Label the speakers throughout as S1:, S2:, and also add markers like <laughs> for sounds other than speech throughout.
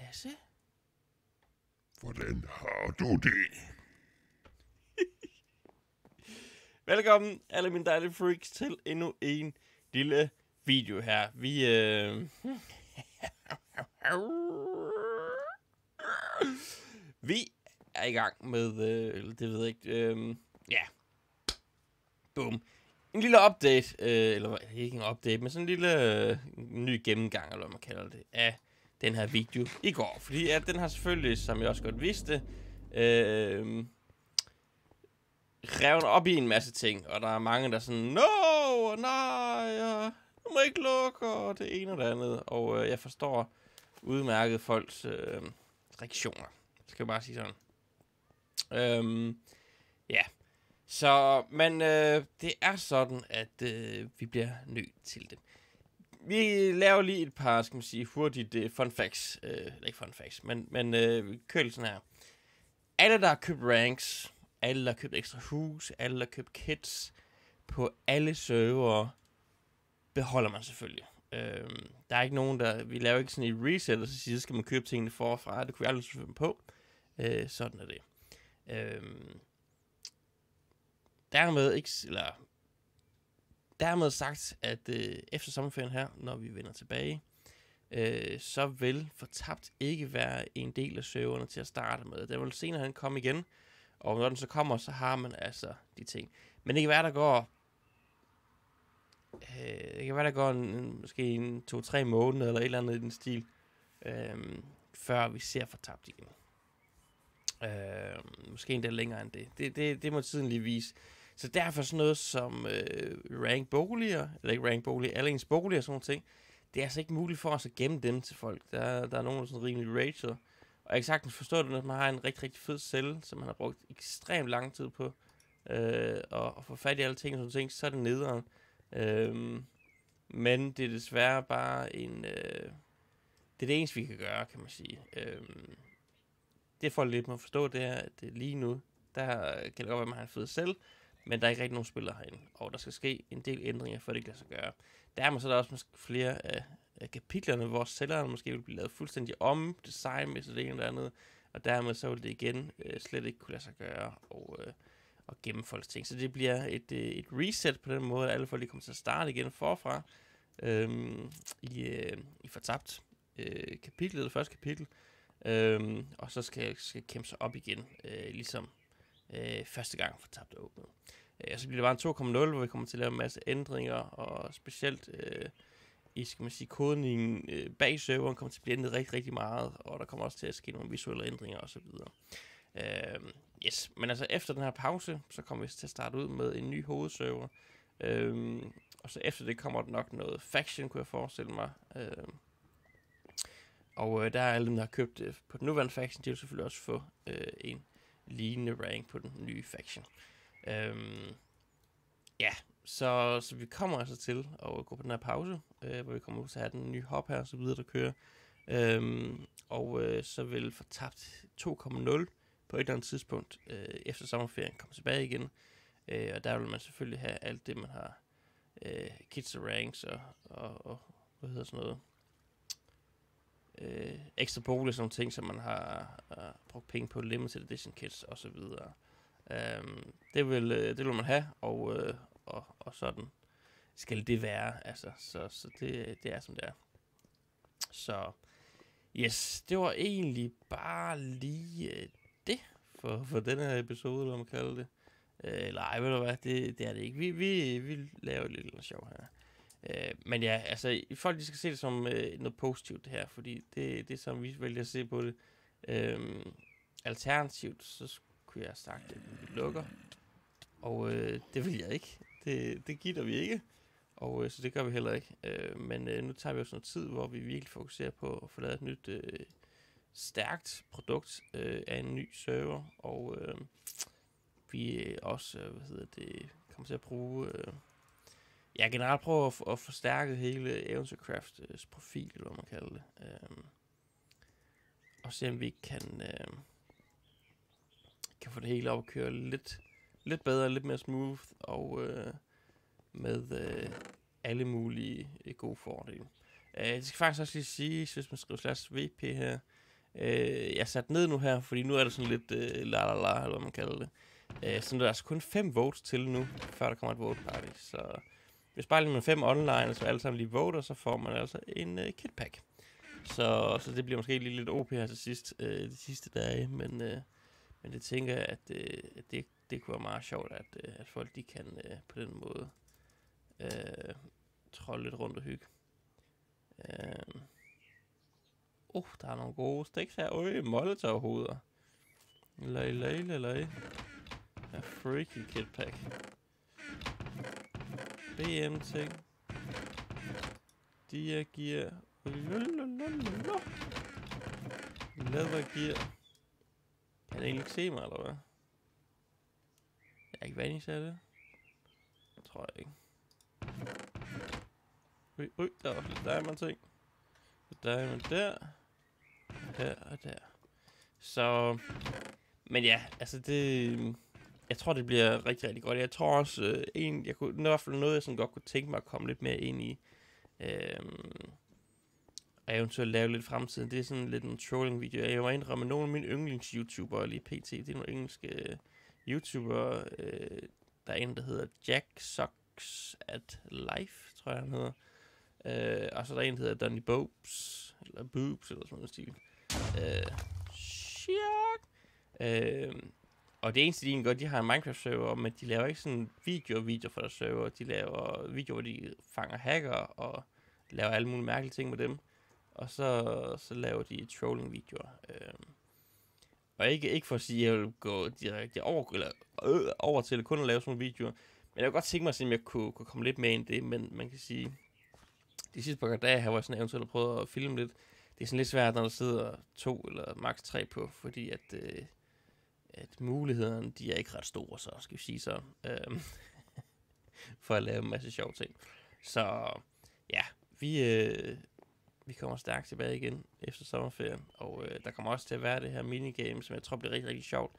S1: Lasse?
S2: Hvordan har du det? <laughs>
S1: Velkommen, alle mine dejlige freaks, til endnu en lille video her. Vi, øh... <laughs> Vi er i gang med, øh, det ved jeg ikke, øh, ja. Boom. En lille update, øh, eller ikke en update, men sådan en lille øh, ny gennemgang, eller hvad man kalder det, af den her video i går. Fordi at den har selvfølgelig, som jeg også godt vidste, øh, revet op i en masse ting, og der er mange, der er sådan, no, nej, og du må ikke lukke, og det ene og det andet. Og øh, jeg forstår udmærket folks øh, reaktioner. Skal jeg bare sige sådan. Øhm, ja. Så, men øh, det er sådan, at øh, vi bliver nødt til det. Vi laver lige et par, skal man sige, hurtigt uh, fun facts. Uh, eller ikke fun facts, men, men øh, uh, kører sådan her. Alle, der har købt ranks, alle, der har købt ekstra hus, alle, der har købt kits på alle server, beholder man selvfølgelig. Uh, der er ikke nogen, der... Vi laver ikke sådan et reset, og så siger, så skal man købe tingene forfra. Det kunne vi aldrig finde på. Uh, sådan er det. Uh, dermed ikke... Eller, dermed sagt, at øh, efter sommerferien her, når vi vender tilbage, øh, så vil Fortabt ikke være en del af serverne til at starte med. Den vil senere hen komme igen, og når den så kommer, så har man altså de ting. Men det kan være, der går... Øh, det kan være, der går en, en, måske en to-tre måneder, eller et eller andet i den stil, øh, før vi ser Fortabt igen. Øh, måske endda længere end det. Det, det. det må tiden lige vise. Så derfor sådan noget som øh, rank boliger, eller ikke rank boliger, alle ens boliger og sådan noget ting, det er altså ikke muligt for os at gemme dem til folk. Der, der er nogen, der er sådan rimelig rager. Og jeg kan sagtens forstå det, når man har en rigtig, rigtig fed celle, som man har brugt ekstremt lang tid på, øh, og, og få fat i alle ting og sådan ting, så er det nederen. Øh, men det er desværre bare en... Øh, det er det eneste, vi kan gøre, kan man sige. Øh, det får lidt må forstå, det er, at lige nu, der kan det godt være, at man har en fed celle, men der er ikke rigtig nogen spillere herinde, og der skal ske en del ændringer, for det kan lade sig gøre. Der er måske der også måske flere af, af kapitlerne, hvor cellerne måske vil blive lavet fuldstændig om, designmæssigt det ene eller andet, og dermed så vil det igen øh, slet ikke kunne lade sig gøre og, øh, og gemme folks ting. Så det bliver et, øh, et reset på den måde, at alle folk lige kommer til at starte igen forfra øh, i, øh, i fortabt øh, kapitlet, det første kapitel, øh, og så skal, skal kæmpe sig op igen, øh, ligesom øh, første gang for tabt åbnet. Øh, så bliver det bare en 2.0, hvor vi kommer til at lave en masse ændringer, og specielt øh, i, skal man sige, kodningen øh, bag serveren kommer til at blive ændret rigtig, rigtig meget, og der kommer også til at ske nogle visuelle ændringer osv. Øh, yes, men altså efter den her pause, så kommer vi til at starte ud med en ny hovedserver, øh, og så efter det kommer der nok noget faction, kunne jeg forestille mig. Øh, og øh, der er alle dem, der har købt øh, på den nuværende faction, de vil selvfølgelig også få øh, en lignende rank på den nye faction. Øhm, ja, så, så vi kommer altså til at gå på den her pause, øh, hvor vi kommer til at have den nye hop her, og så videre, der kører. Øhm, og øh, så vil Fortabt 2.0 på et eller andet tidspunkt øh, efter sommerferien komme tilbage igen. Øh, og der vil man selvfølgelig have alt det, man har. Øh, kits og ranks og, og, og hvad hedder sådan noget. Øh, ekstra bolig, sådan nogle ting, som man har øh, brugt penge på, limited edition kits og så videre. Um, det, vil, øh, det vil man have, og, øh, og, og sådan skal det være. Altså, så, så det, det er som det er. Så yes, det var egentlig bare lige øh, det for, for den her episode, eller man kalder det. Uh, eller ej, ved du hvad, det, det er det ikke. Vi, vi, vi laver lidt lille sjov her. Øh, men ja, altså, folk de skal se det som øh, noget positivt det her, fordi det, det er som vi vælger at se på det. Øh, alternativt, så kunne jeg have sagt, at vi lukker. Og øh, det vil jeg ikke. Det, det gider vi ikke. Og øh, så det gør vi heller ikke. Øh, men øh, nu tager vi også noget tid, hvor vi virkelig fokuserer på at få lavet et nyt øh, stærkt produkt øh, af en ny server. Og øh, vi også, øh, hvad hedder det, kommer til at bruge... Øh, ja, generelt prøver at, at forstærke hele Eventyrcrafts profil, eller hvad man kalder det. Øh, og se om vi ikke kan... Øh, kan få det hele op at køre lidt, lidt bedre, lidt mere smooth, og øh, med øh, alle mulige øh, gode fordele. Øh, det skal faktisk også lige sige, hvis man skriver slash VP her, Øh, jeg er sat ned nu her, fordi nu er det sådan lidt øh, la la la, eller hvad man kalder det. Øh, så der er altså kun fem votes til nu, før der kommer et vote party. Så hvis bare lige med fem online, så alle sammen lige voter, så får man altså en øh, kitpack. Så, så det bliver måske lige lidt OP her til sidst, øh, de sidste dage, men, øh, men det tænker jeg, at, øh, at det, det kunne være meget sjovt, at, øh, at folk de kan øh, på den måde øh, trolde lidt rundt og hygge. Øh. Uh, der er nogle gode stiks her. Øj, molotovhoveder. Løj, løj, løj, løj. Ja, freaky kitpack. BM-ting. Dia gear. Lalalala. Leather gear. Kan han egentlig ikke se mig, eller hvad? Jeg er ikke vanish af det. Tror jeg ikke. Ui, ui, der er også lidt diamond ting. Diamond der. Her og der. Så... Men ja, altså det... Jeg tror, det bliver rigtig, rigtig godt. Jeg tror også, øh, en, jeg kunne, i hvert fald noget, jeg sådan godt kunne tænke mig at komme lidt mere ind i. øh, og eventuelt lave lidt fremtiden. Det er sådan lidt en trolling-video. Jeg var indrømme, nogle af mine yndlings-YouTubere lige pt. Det er nogle engelske øh, YouTubere. øh, der er en, der hedder Jack Sucks at Life, tror jeg, han hedder. Øh, og så er der en, der hedder Donny Boobs, eller Boobs, eller sådan noget stil. Øh, shit. Uh, øh, og det eneste, de egentlig gør, de har en Minecraft-server, men de laver ikke sådan video video for deres server. De laver videoer, hvor de fanger hacker og laver alle mulige mærkelige ting med dem. Og så, så laver de trolling-videoer. Øhm. Og ikke, ikke for at sige, at jeg vil gå direkte over, eller, øh, over til kun at lave sådan nogle videoer. Men jeg kunne godt tænke mig, at jeg kunne, kunne komme lidt med ind i det. Men man kan sige, de sidste par dage har jeg sådan eventuelt prøvet at filme lidt. Det er sådan lidt svært, når der sidder to eller maks tre på, fordi at... Øh, at mulighederne, de er ikke ret store, så skal vi sige så, øhm, <laughs> for at lave en masse sjove ting. Så ja, vi, øh, vi kommer stærkt tilbage igen efter sommerferien, og øh, der kommer også til at være det her minigame, som jeg tror bliver rigtig, rigtig sjovt.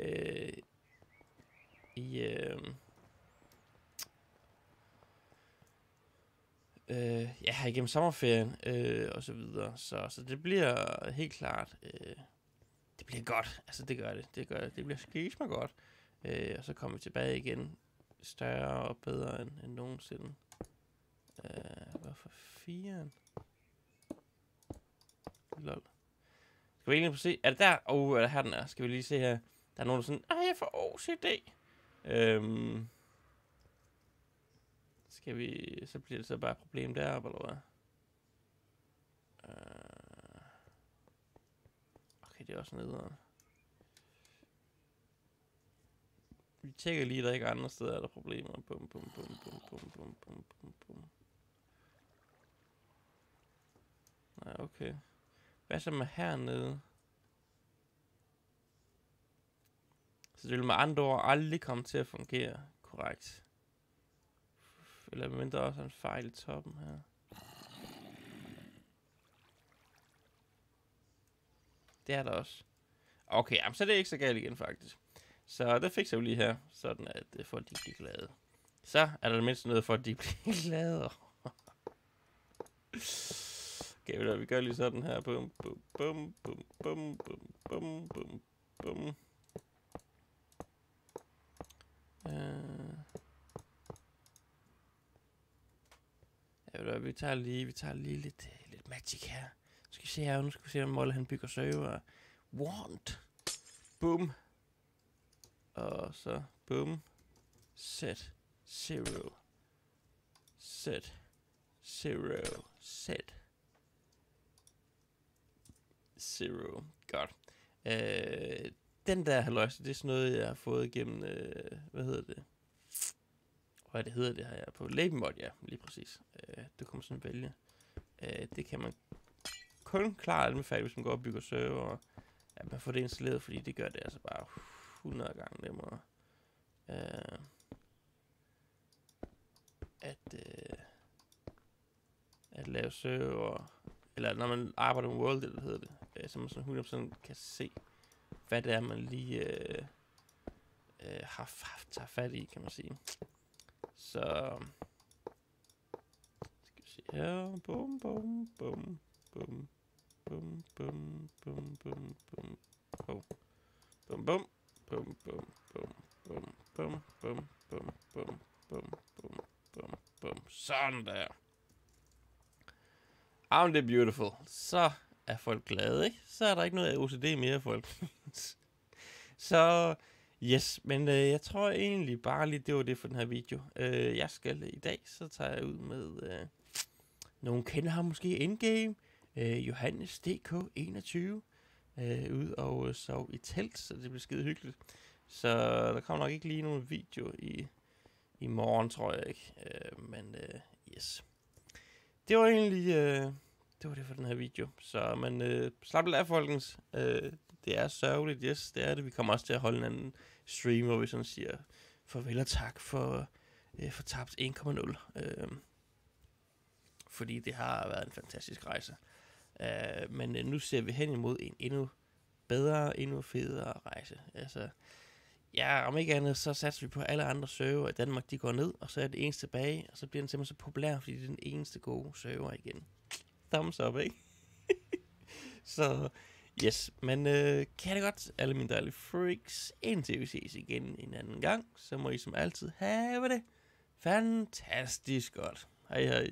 S1: Øh, I, øh, øh, ja, igennem sommerferien øh, og så videre. Så, så det bliver helt klart øh, bliver godt. Altså, det gør det. Det gør det. Det bliver skisma godt. Øh, og så kommer vi tilbage igen. Større og bedre end, end nogensinde. Øh, hvorfor firen? Lol. Skal vi egentlig se? Er det der? Åh, oh, er det her, den er? Skal vi lige se her? Der er nogen, der er sådan, ej, jeg får OCD. Øhm, skal vi, så bliver det så bare et problem deroppe, eller hvad? Øh, det er også nederen. Vi tjekker lige, der ikke er andre steder, er der problemer. Bum, bum, bum, bum, bum, bum, bum, bum, bum. Nej, okay. Hvad så med hernede? Så det vil med andre ord aldrig komme til at fungere korrekt. Eller mindre også en fejl i toppen her. Det er der også. Okay, jamen, så er det ikke så galt igen, faktisk. Så det fikser vi lige her, sådan at øh, folk de bliver glade. Så er der mindst noget for, at de <laughs> bliver glade. okay, ved vi gør lige sådan her. Bum, bum, bum, bum, bum, bum, bum, bum, bum. Uh. Ja, ved vi tager lige, vi tager lige lidt, øh, lidt magic her skal vi se her, nu skal vi se, om Molle han bygger server. Want. Boom. Og så boom. Set. Zero. Set. Zero. Set. Zero. Godt. Øh, den der halvøjse, det er sådan noget, jeg har fået igennem, øh, hvad hedder det? Hvad det hedder det her, på Labemod, ja, lige præcis. Øh, det kommer sådan vælge. Øh, det kan man kun klart anbefale, hvis man går og bygger server, at man får det installeret, fordi det gør det altså bare 100 gange nemmere. Uh, at, uh, at lave server, eller når man arbejder med World, det hedder det, uh, så man sådan 100% kan se, hvad det er, man lige uh, uh, har haft, tager fat i, kan man sige. Så, skal vi se her, bum, bum, bum, bum bum, bum, bum, bum, bum. bum, Bum, bum, bum, bum, bum, bum, bum, bum, bum, bum, bum, bum, bum, bum. Sådan der. Jamen, det er beautiful? Så er folk glade, ikke? Så er der ikke noget OCD mere, folk. så, yes, men øh, jeg tror egentlig bare lige, det var det for den her video. Øh, jeg skal i dag, så tager jeg ud med, øh, nogen kender ham måske Endgame, øh, Johannes DK21, øh, ud og øh, sov i telt, så det bliver skide hyggeligt. Så der kommer nok ikke lige nogen video i, i morgen, tror jeg ikke. Øh, men øh, yes. Det var egentlig... Øh, det var det for den her video. Så man øh, slap af, folkens. Øh, det er sørgeligt, yes, det er det. Vi kommer også til at holde en anden stream, hvor vi sådan siger farvel og tak for, øh, for tabt 1,0. Øh, fordi det har været en fantastisk rejse. Øh, men uh, nu ser vi hen imod en endnu bedre, endnu federe rejse. Altså, ja, om ikke andet, så satser vi på alle andre server i Danmark, de går ned, og så er det eneste tilbage, og så bliver den simpelthen så populær, fordi det er den eneste gode server igen thumbs up, ikke? <laughs> så, yes. Men øh, kan det godt, alle mine dejlige freaks, indtil vi ses igen en anden gang, så må I som altid have det fantastisk godt. Hej hej.